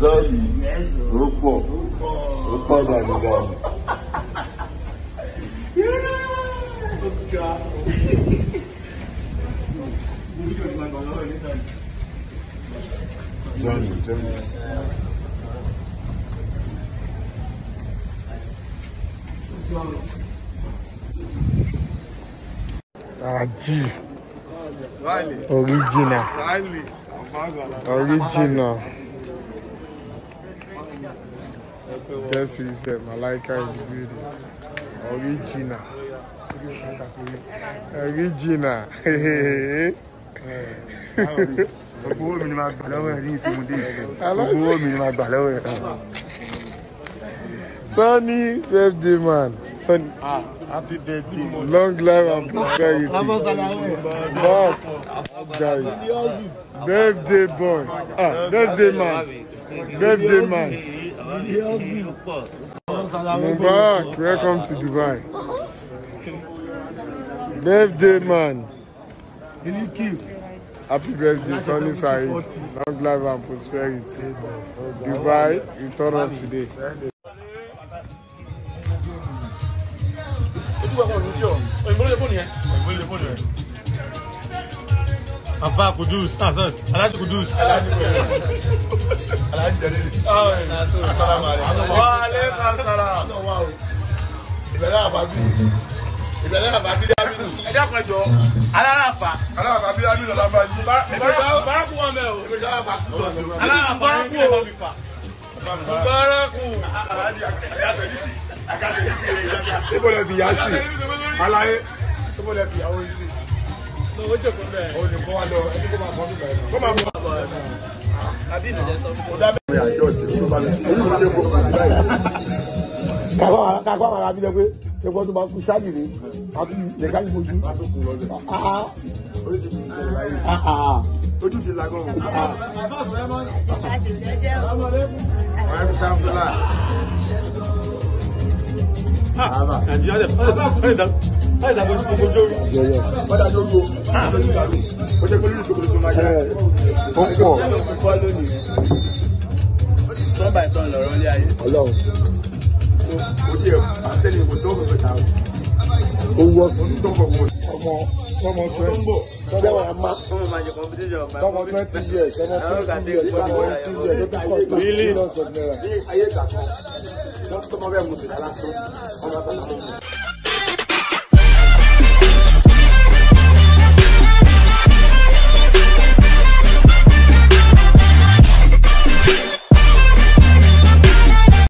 yìí ó pọ̀ ó pọ̀ dáadáa. Aji. Original. Original. Guess who is there? Malaika in the building. Original. Original. Gbogbo birthday man. Sunny. Ah, happy birthday. Long life and prosperity. Bob. Guy. Birthday boy. Ah, birthday man. Birthday man. Mubarak, welcome to Dubai. Birthday man. Happy birthday, Sunny side. Long life and prosperity. Dubai, you turn up today. Bàbá Kudus, ah, Aláàjì Kudus. Aláàjì Kudus. wà lẹ́ka sara. ìbẹ̀rẹ̀ àbábí ìbẹ̀rẹ̀ àbábí dábìlì. ẹ dákun ẹjọ aláràfà. aláràfà bí dábìlì ọ̀la bá yí. baraku wà mẹ́ o. aláràfà baraku o. baraku. ibo lẹ bi yá sí alaye ibo lẹ bi yá wọ́n sí o jókòó bẹ́ẹ̀. o ní kó wa lọ ẹni kó máa àjọ ìṣèlú bá mi èyí ló dé kó kó sí báyìí. kàkọ́ àwọn ará mi lẹ pé ẹ̀kọ́ ojú ti lagun. ọ̀rẹ́ sáfúlà. nàìjíríà o. ó ṣe pé lórí ìṣòro tán báyìí tán lọ̀rọ̀ ayé. Ọlọ́run. kò tiẹ̀ àtẹ̀lé kò tó kò tà o. ó wọ́ ọmọ ọmọ twenty sẹ́wọ̀n a ma ọmọ twenty years ọmọ twenty years ọmọ twenty years ló ti kọ́ ọ̀tún mílíọ̀nù ayé ìgbà kan wọ́n bẹ́ẹ̀ mú sí lálásán ọmọ sálásán.